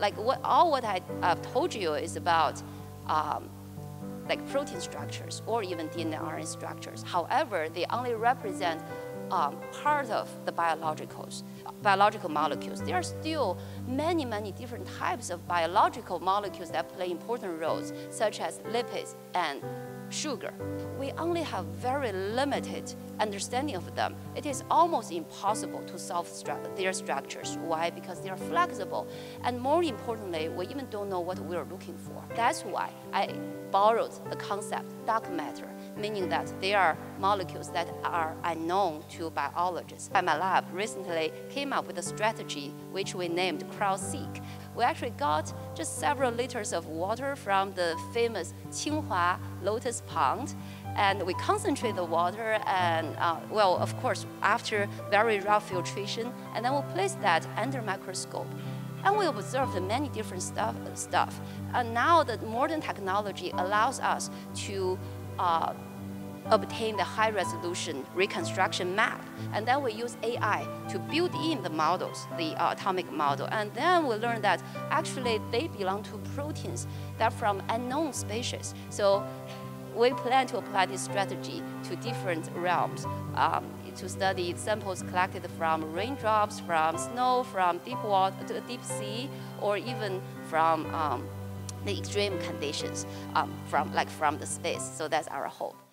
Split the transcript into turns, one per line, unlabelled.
like what all what I, have told you is about um, like protein structures or even DNA RNA structures. However, they only represent um, part of the biologicals, biological molecules. There are still many, many different types of biological molecules that play important roles, such as lipids and sugar. We only have very limited understanding of them. It is almost impossible to solve stru their structures. Why? Because they are flexible. And more importantly, we even don't know what we're looking for. That's why I borrowed the concept dark matter, meaning that they are molecules that are unknown to biologists. My lab recently came up with a strategy which we named CryoSeek. We actually got just several liters of water from the famous Tsinghua Lotus Pond and we concentrate the water and, uh, well, of course, after very rough filtration, and then we'll place that under microscope. And we observed many different stuff. stuff. And now the modern technology allows us to uh, obtain the high resolution reconstruction map. And then we use AI to build in the models, the uh, atomic model. And then we learn that actually they belong to proteins that are from unknown species. So we plan to apply this strategy to different realms um, to study samples collected from raindrops, from snow, from deep water, deep sea, or even from um, the extreme conditions um, from like from the space. So that's our hope.